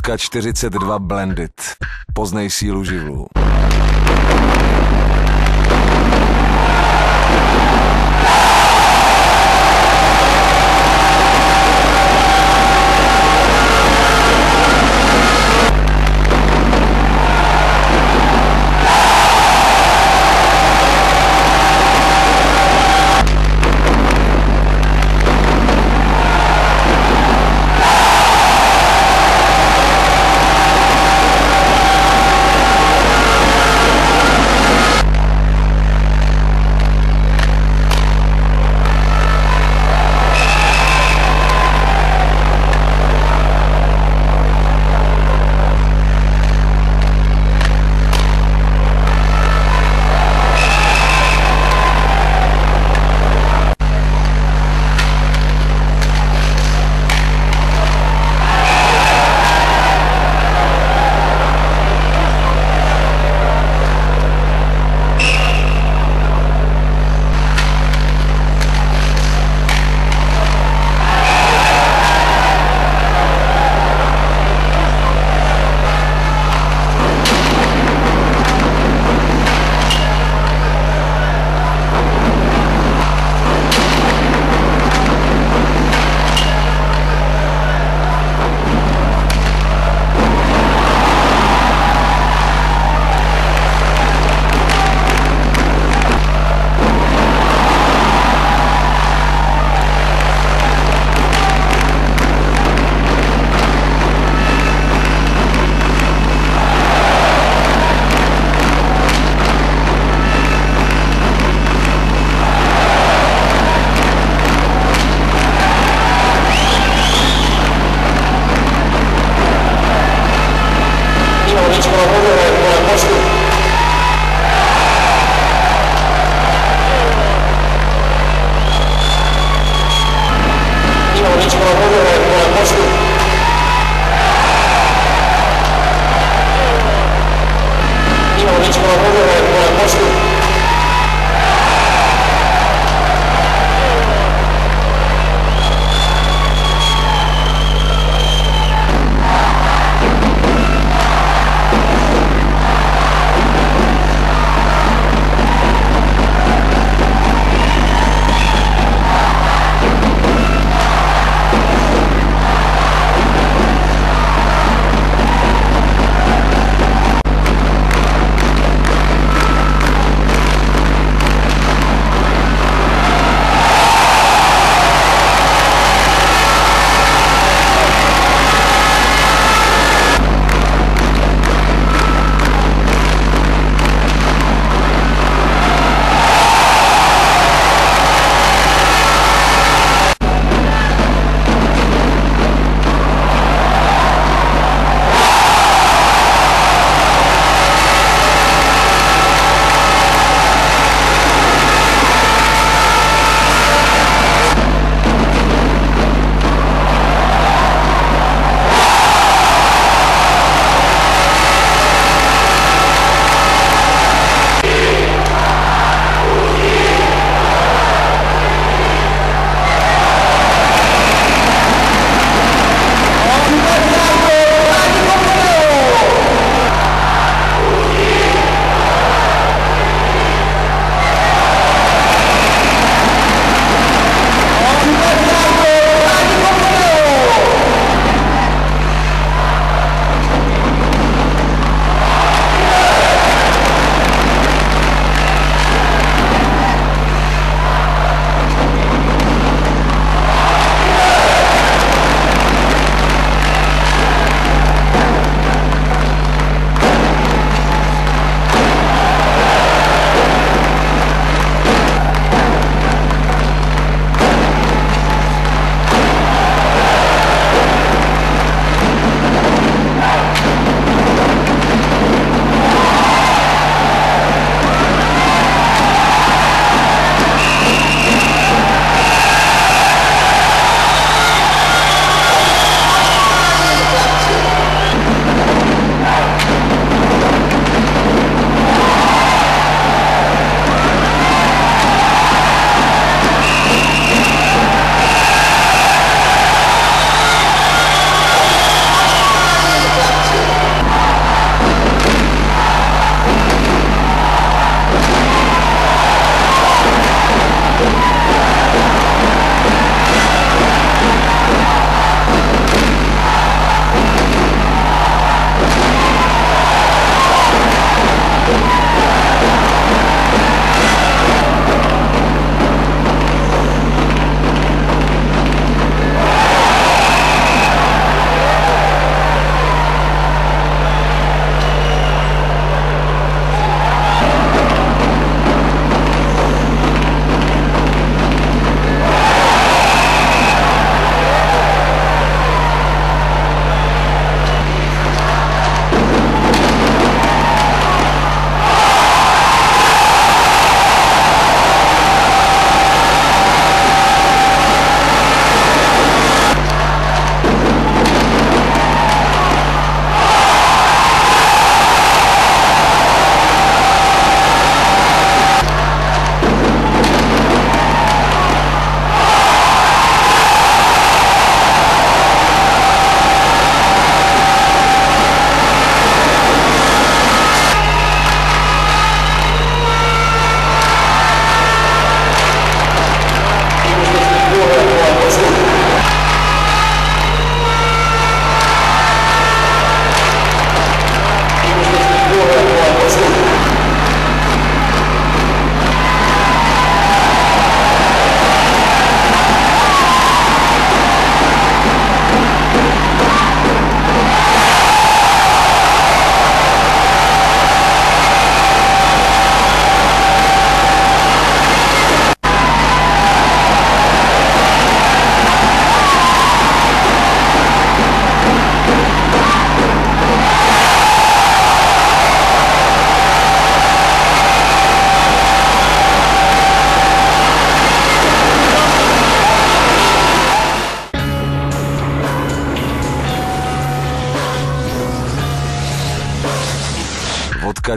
Vodka 42 Blended. Poznej sílu živlů.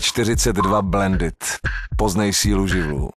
42 Blended. Poznej sílu živlů.